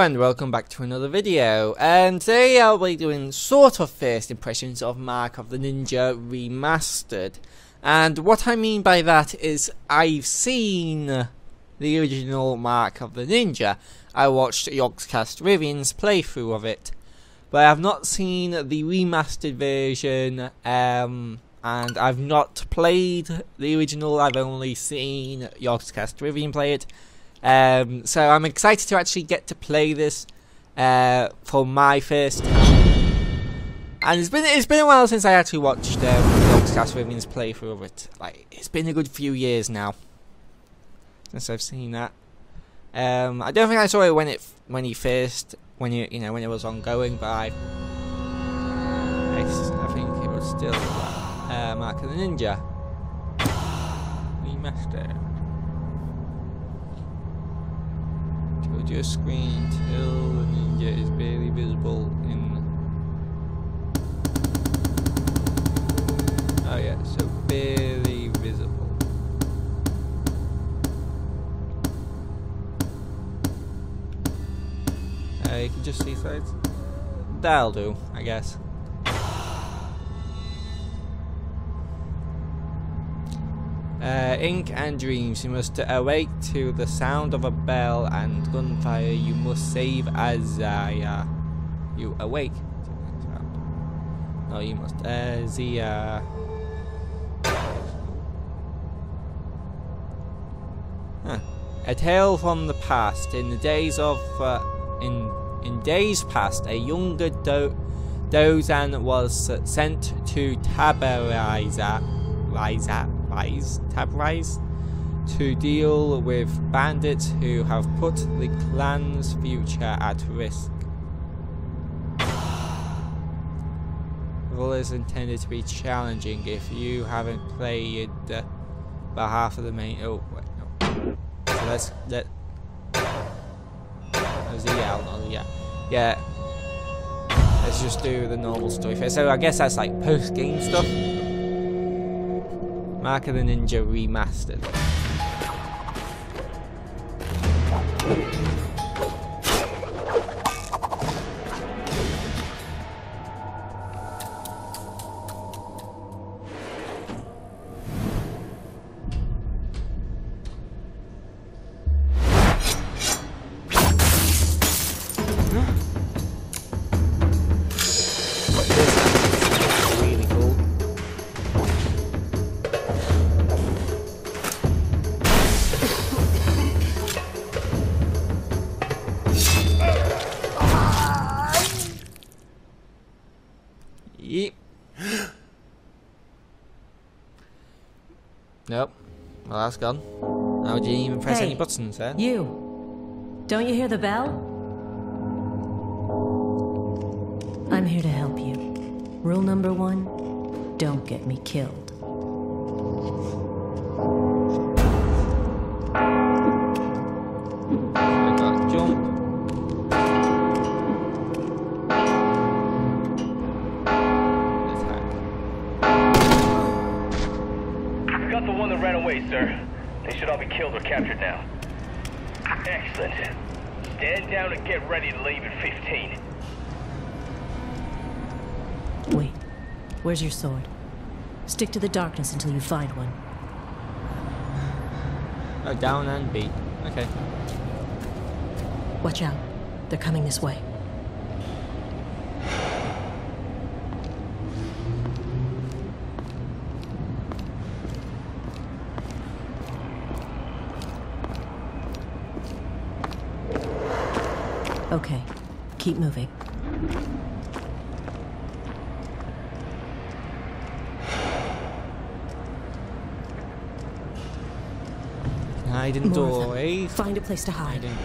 and welcome back to another video. And today I'll be doing sort of first impressions of Mark of the Ninja Remastered. And what I mean by that is I've seen the original Mark of the Ninja. I watched Yogscast Rythian's playthrough of it. But I have not seen the remastered version um, and I've not played the original. I've only seen Yogscast Rivian play it um, so I'm excited to actually get to play this uh, for my first time. And it's been it's been a while since I actually watched um, Yogscast Rythian's playthrough of it. Like it's been a good few years now since I've seen that. Um, I don't think I saw it when it when he first when you you know when it was ongoing, but I I, I think it was still uh, Mark of the Ninja remaster. Told your screen till the ninja is barely visible in. Oh yeah, so barely visible. Uh, you can just see sides. That'll do, I guess. Uh, ink and dreams. You must awake to the sound of a bell and gunfire. You must save Azaya. You awake. No, you must. Azia. Huh. A tale from the past. In the days of uh, in in days past, a younger Do Dosan was sent to Tabariza. Riza. Rise, Tabrize, to deal with bandits who have put the clan's future at risk. Role is intended to be challenging if you haven't played uh, behalf of the main. Oh, wait, no. So let's let. Was the yeah, not the yeah. Yeah. Let's just do the normal story first. So I guess that's like post game stuff. Mark of the Ninja Remastered. Nope. Well, that's gone. How did you even press Hey, any buttons then? You. Don't you hear the bell? I'm here to help you. Rule number one don't get me killed. Should all be killed or captured now. Excellent. Stand down and get ready to leave at 15. Wait. Where's your sword? Stick to the darkness until you find one. Oh, down and B. Okay. Watch out. They're coming this way. Okay. Keep moving. Hide in More them. doorway. Find a place to Hide in.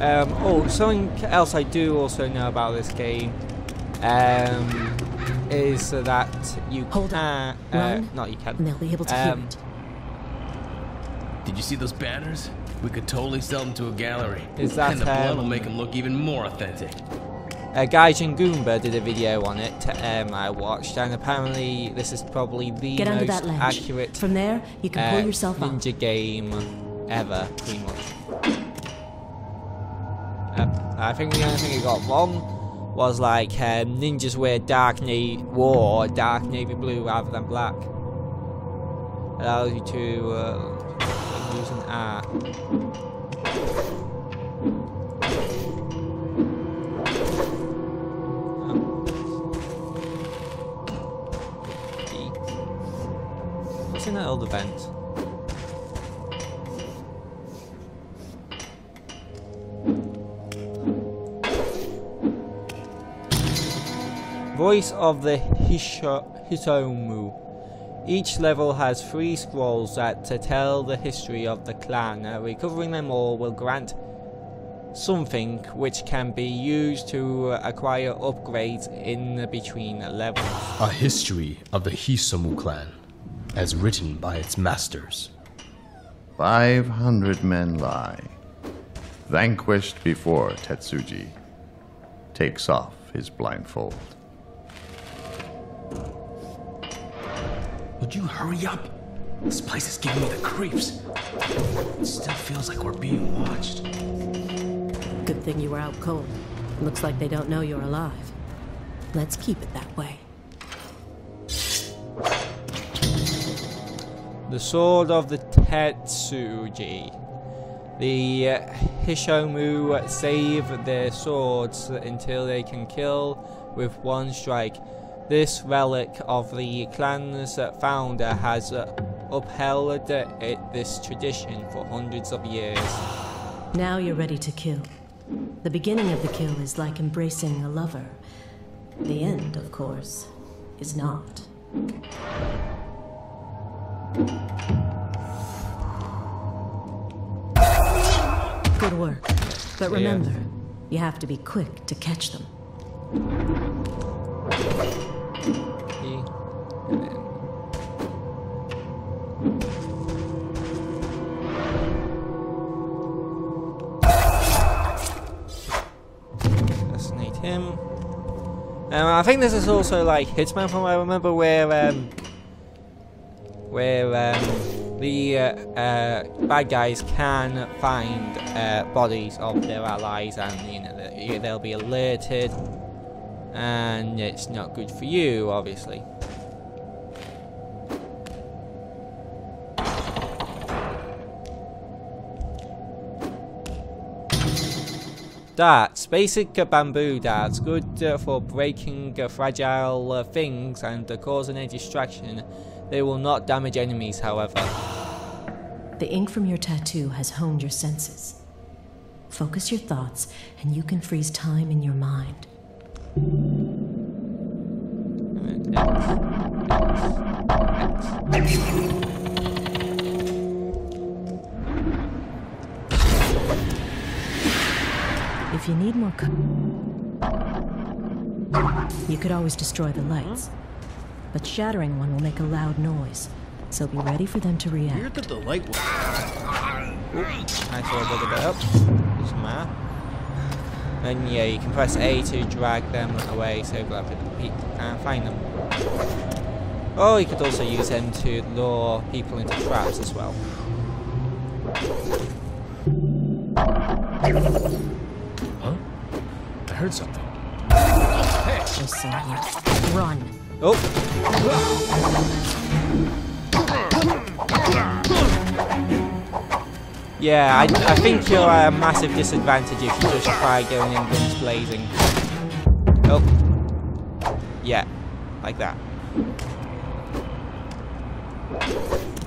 Um, oh, something else I do also know about this game um, is so that you Hold can on. uh, Run, not you can. And they'll be able to Um, hear it. Did you see those banners? We could totally sell them to a gallery. Is that, and the blood will um, make them look even more authentic. A uh, Gaijin Goomba did a video on it um, I watched, and apparently this is probably the Get under most that ledge. accurate From there, you can pull uh, yourself up. ninja game ever, pretty much. Uh, I think the only thing it got wrong was like um, ninjas wear dark navy wore dark navy blue rather than black. Allows you to uh, use an art. What's in that old event? Voice of the Hisho Hisomu. Each level has three scrolls that to tell the history of the clan. Uh, recovering them all will grant something which can be used to uh, acquire upgrades in between levels. A history of the Hisomu clan, as written by its masters. Five hundred men lie, vanquished before Tetsuji takes off his blindfold. Would you hurry up? This place is giving me the creeps. It still feels like we're being watched. Good thing you were out cold. Looks like they don't know you're alive. Let's keep it that way. The Sword of the Tetsuji. The uh, Hisomu save their swords until they can kill with one strike. This relic of the clan's founder has uh, upheld it, this tradition for hundreds of years. Now you're ready to kill. The beginning of the kill is like embracing a lover. The end, of course, is not. Good work. But Yeah. remember, you have to be quick to catch them. And then- Assassinate him. Um, I think this is also like Hitman from I remember where um, where um, the uh, uh, bad guys can find uh, bodies of their allies and you know they'll be alerted and it's not good for you obviously. Darts, basic bamboo darts, good uh, for breaking uh, fragile uh, things and uh, causing a distraction. They will not damage enemies, however. The ink from your tattoo has honed your senses. Focus your thoughts, and you can freeze time in your mind. If you need more You could always destroy the lights. But shattering one will make a loud noise, so be ready for them to react. that the light was. I throw little bit up. Doesn't matter. And yeah, you can press A to drag them away so glad people can't find them. Or you could also use them to lure people into traps as well. Huh? I heard something. Just so you run. Oh! Yeah, I, I think you're at a massive disadvantage if you just try going in guns blazing. Oh. Yeah, like that.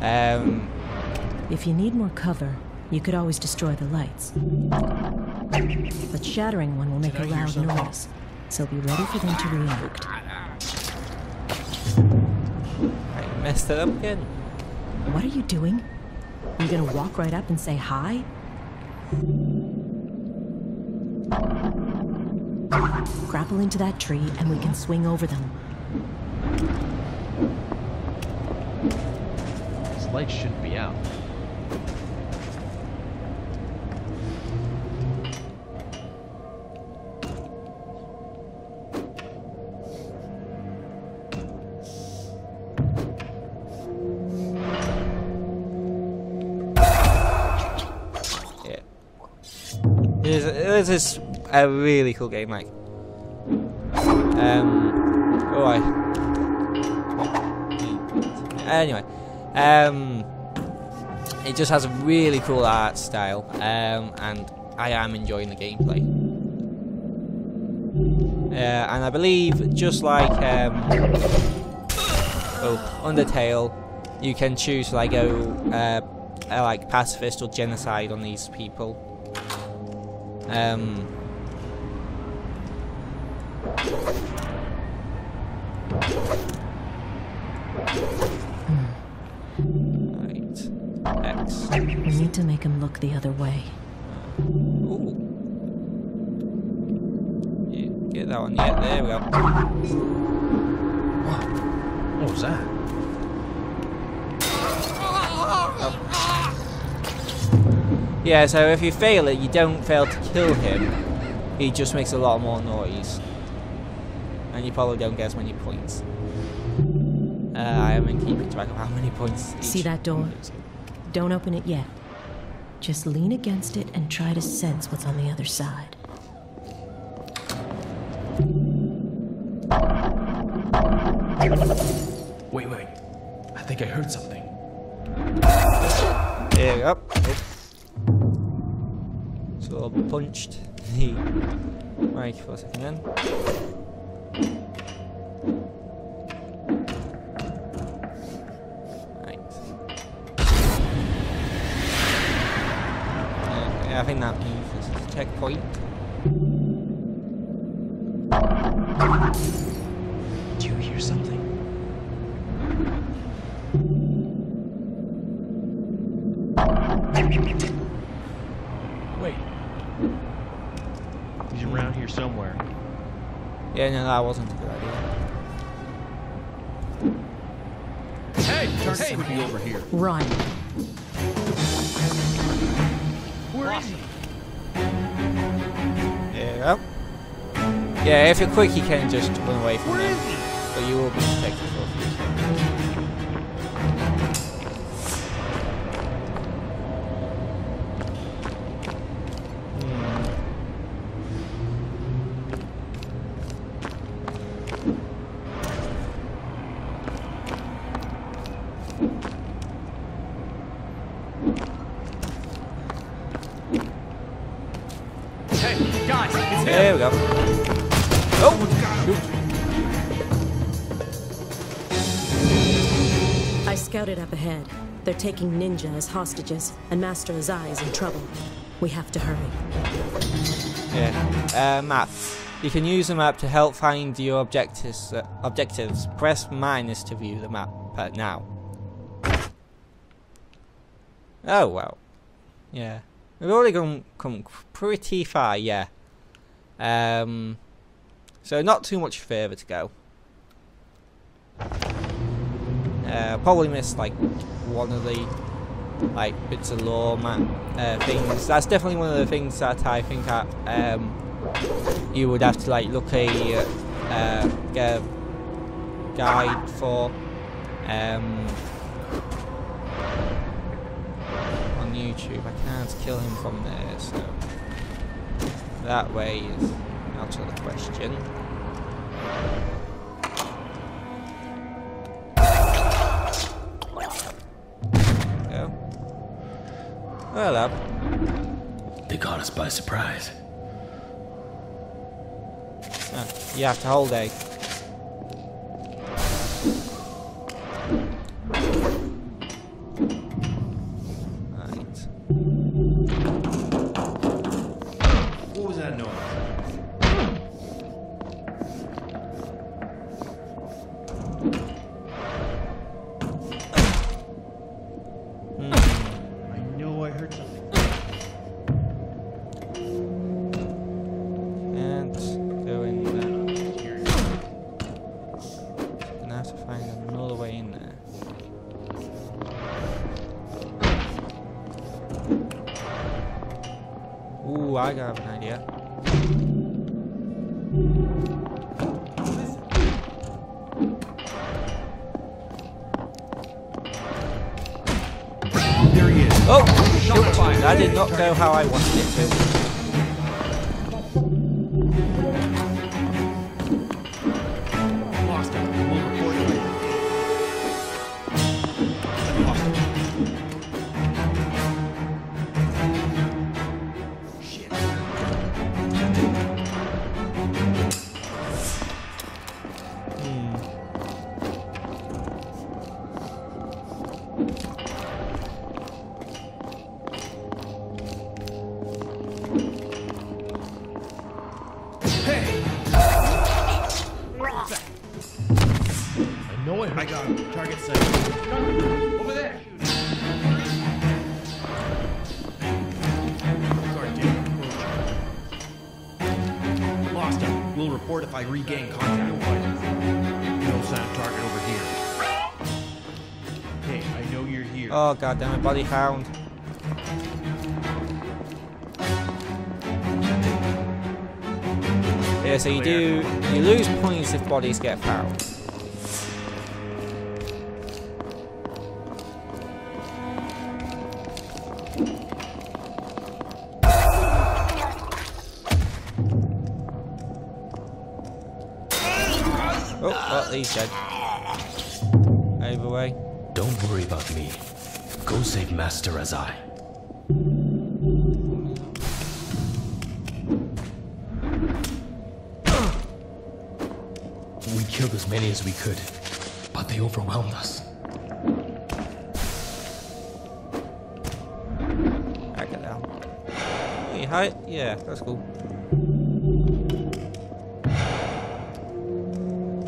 Um, If you need more cover, you could always destroy the lights. But shattering one will make a loud noise, so be ready for them to react. I messed it up again. What are you doing? You gonna walk right up and say hi? Grapple into that tree and we can swing over them. This light shouldn't be out. Is a really cool game. Like, um, oh, I. Anyway, um, it just has a really cool art style, um, and I am enjoying the gameplay. Uh, and I believe, just like um, oh, Undertale, you can choose like go uh, uh, like pacifist or genocide on these people. Um, right. X. We need to make him look the other way. Ooh. Yeah, get that one. Yeah, there we go. What was that? Yeah, so if you fail it, you don't fail to kill him. He just makes a lot more noise. And you probably don't get as many points. Uh, I haven't keeping track of how many points each See that door? gives. Don't open it yet. Just lean against it and try to sense what's on the other side. Wait, wait. I think I heard something. There we go. So I punched the mic for a second then. Right. Yeah, I think that means this is a checkpoint. Yeah, no, that wasn't a good idea. Hey, turn hey. over here. Run. Where is he? There you go. Yeah, if you're quick, you can just run away from Where them. But you will be protected for a few Hey, guys, it's. There we go. Oh! I scouted up ahead. They're taking Ninja as hostages, and Master Azai is in trouble. We have to hurry. Yeah. Uh, map. You can use the map to help find your objectives. Uh, objectives. Press minus to view the map uh, now. Oh well. Yeah. We've already gone come pretty far. Yeah. Um. So not too much further to go. Uh, probably missed like one of the like bits of law man uh, things. That's definitely one of the things that I think that um, you would have to like look a uh, get a guide for um, YouTube. I can't kill him from there, so that way is out of the question. Well up. They caught us by surprise. Ah, you have to hold A. in there. Ooh, I got an go how I wanted Oh god damn it, body hound. Yeah, so you do you lose points if bodies get found. Oh, well, he's dead. Over way. Don't worry about me. Go save Master Azai. We killed as many as we could, but they overwhelmed us. Back it down. Yeah, that's cool.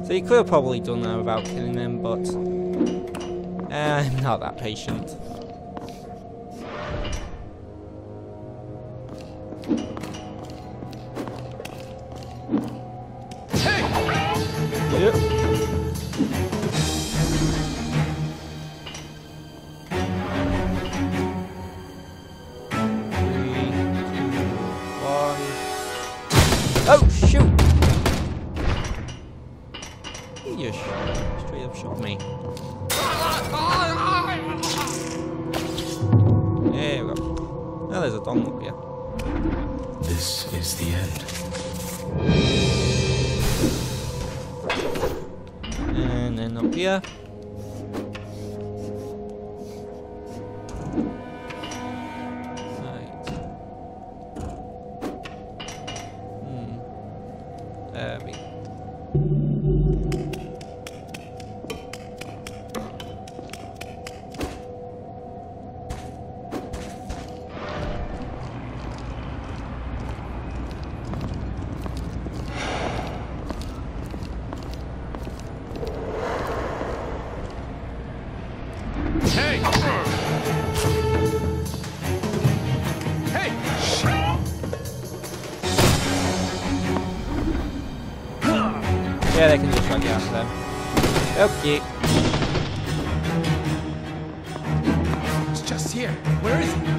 So you could have probably done that without killing them, but uh, I'm not that patient. Now there's a dong up here. This is the end. And then up here. Yeah, they can just run you out then. Okay. It's just here. Where is he?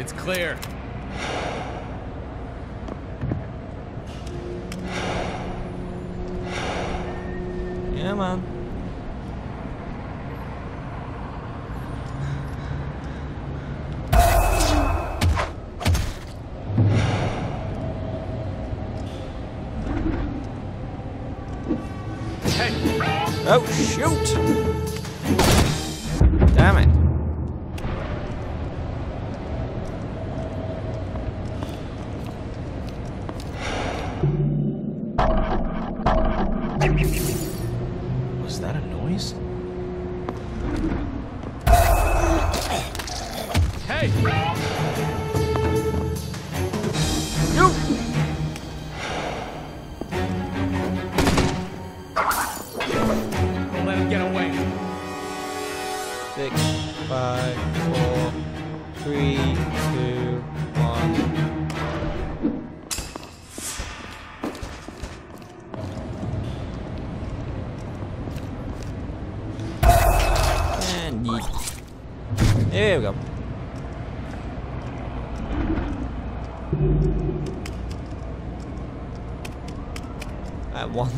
It's clear. Yeah, man. Hey! Oh, shoot!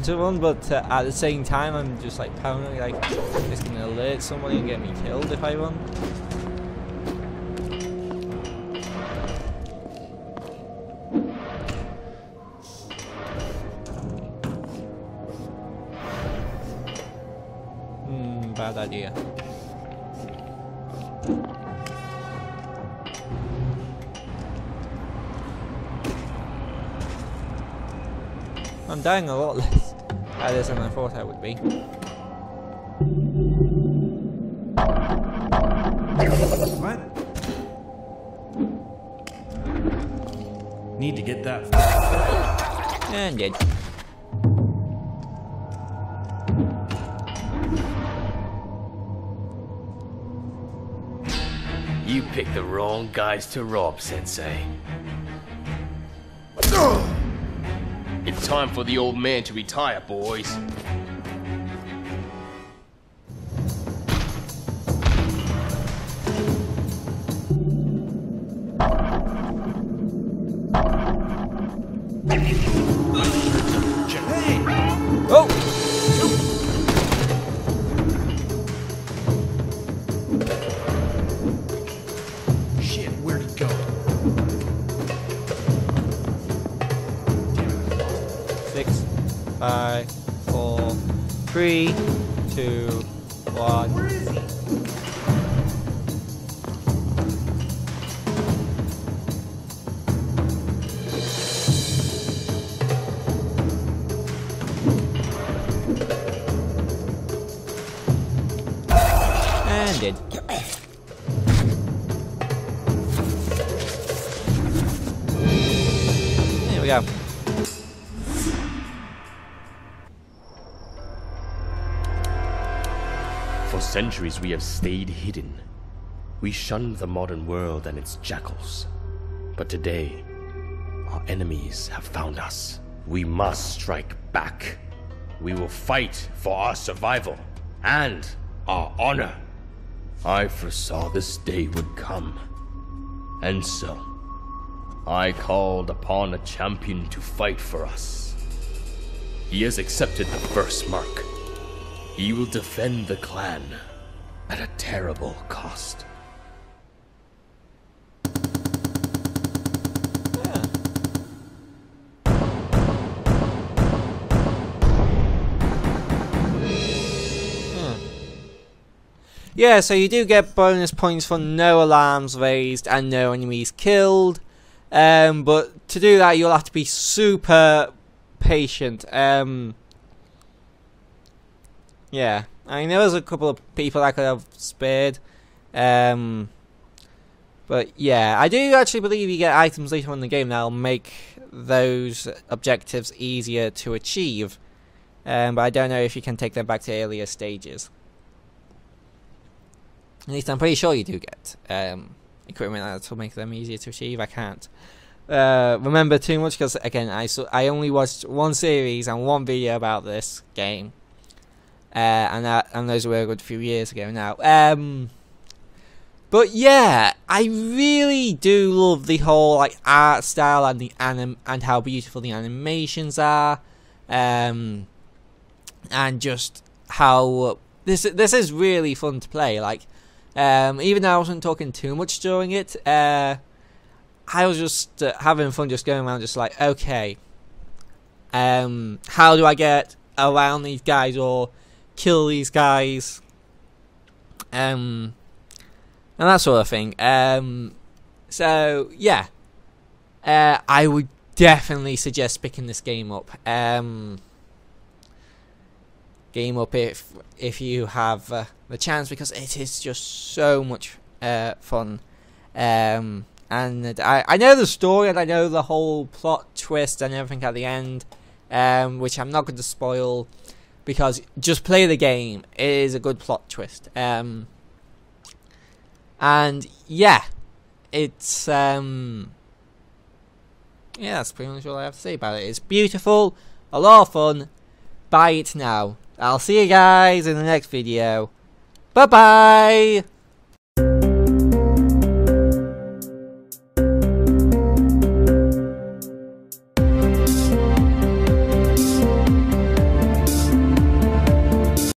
someone, but uh, at the same time, I'm just like paranoid, like it's gonna alert somebody and get me killed if I run. Hmm, bad idea. I'm dying a lot less at this than I thought I would be. What? Need to get that. And dead. You picked the wrong guys to rob, Sensei. Time for the old man to retire, boys. Five, four, three, two, one. And dead. There we go. Centuries we have stayed hidden. We shunned the modern world and its jackals. But today, our enemies have found us. We must strike back. We will fight for our survival and our honor. I foresaw this day would come. And so, I called upon a champion to fight for us. He has accepted the first mark. He will defend the clan at a terrible cost. Yeah, so you do get bonus points for no alarms raised and no enemies killed. Um, but to do that, you'll have to be super patient. Um, yeah, I mean, there was a couple of people I could have spared. Um, but yeah, I do actually believe you get items later on in the game that'll make those objectives easier to achieve. Um, but I don't know if you can take them back to earlier stages. At least I'm pretty sure you do get um, equipment that will make them easier to achieve. I can't uh, remember too much because again, I saw, I only watched one series and one video about this game, uh, and that and those were a good few years ago now. Um, but yeah, I really do love the whole like art style and the anim and how beautiful the animations are, um, and just how this this is really fun to play. Like um, even though I wasn't talking too much during it, uh, I was just uh, having fun, just going around, just like, okay, um, how do I get around these guys or kill these guys, um, and that sort of thing. Um, so yeah, uh, I would definitely suggest picking this game up. Um, game up if if you have uh, the chance because it is just so much uh, fun. Um, and I, I know the story and I know the whole plot twist and everything at the end, um, which I'm not going to spoil because just play the game. It is a good plot twist. Um, and yeah, it's um, yeah, that's pretty much all I have to say about it. It's beautiful, a lot of fun. Buy it now. I'll see you guys in the next video. Bye bye!